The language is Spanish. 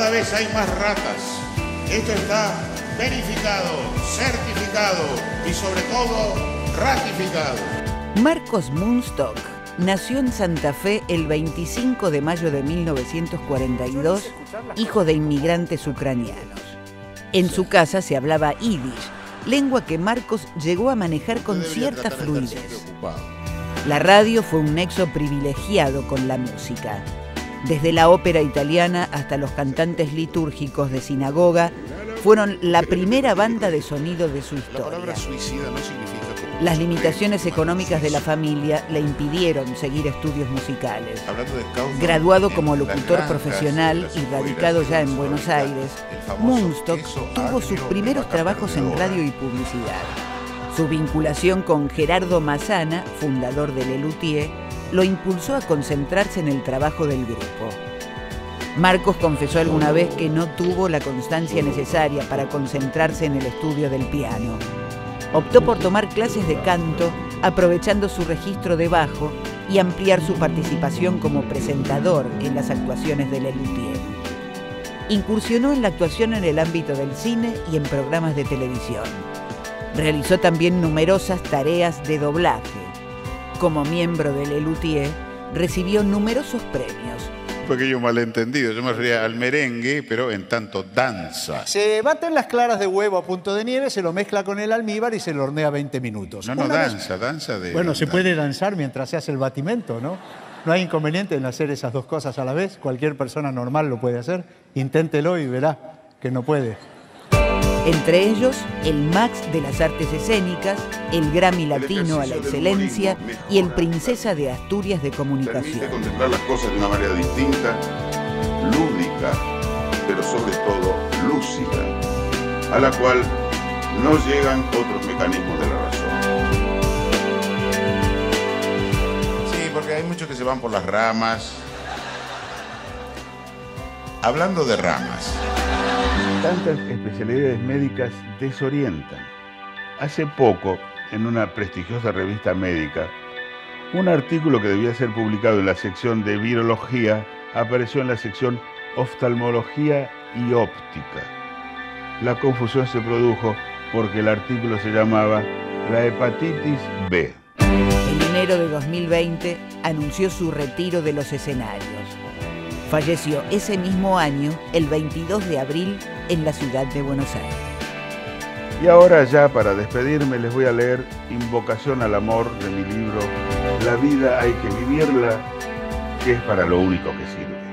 cada vez hay más ratas. Esto está verificado, certificado y sobre todo ratificado. Marcos Munstock nació en Santa Fe el 25 de mayo de 1942, hijo de inmigrantes ucranianos. En su casa se hablaba yiddish, lengua que Marcos llegó a manejar con cierta fluidez. La radio fue un nexo privilegiado con la música. Desde la ópera italiana hasta los cantantes litúrgicos de sinagoga, fueron la primera banda de sonido de su historia. Las limitaciones económicas de la familia le impidieron seguir estudios musicales. Graduado como locutor profesional y radicado ya en Buenos Aires, Munstock tuvo sus primeros trabajos en radio y publicidad. Su vinculación con Gerardo Massana, fundador de Lelutier, lo impulsó a concentrarse en el trabajo del grupo. Marcos confesó alguna vez que no tuvo la constancia necesaria para concentrarse en el estudio del piano. Optó por tomar clases de canto, aprovechando su registro de bajo y ampliar su participación como presentador en las actuaciones de Lelutier. Incursionó en la actuación en el ámbito del cine y en programas de televisión. Realizó también numerosas tareas de doblaje. Como miembro de Lelutier, recibió numerosos premios, pequeño malentendido. Yo me refería al merengue, pero en tanto danza. Se baten las claras de huevo a punto de nieve, se lo mezcla con el almíbar y se lo hornea 20 minutos. No, no, danza, danza de... Bueno, se puede danzar mientras se hace el batimento, ¿no? No hay inconveniente en hacer esas dos cosas a la vez. Cualquier persona normal lo puede hacer. Inténtelo y verá que no puede. Entre ellos, el Max de las Artes Escénicas, el Grammy Latino a la Excelencia y el Princesa de Asturias de Comunicación. Permite contemplar las cosas de una manera distinta, lúdica, pero sobre todo lúcida, a la cual no llegan otros mecanismos de la razón. Sí, porque hay muchos que se van por las ramas. Hablando de ramas. Tantas especialidades médicas desorientan. Hace poco, en una prestigiosa revista médica, un artículo que debía ser publicado en la sección de virología apareció en la sección oftalmología y óptica. La confusión se produjo porque el artículo se llamaba La hepatitis B. En enero de 2020 anunció su retiro de los escenarios. Falleció ese mismo año, el 22 de abril, en la ciudad de Buenos Aires. Y ahora ya para despedirme les voy a leer Invocación al Amor de mi libro La vida hay que vivirla, que es para lo único que sirve.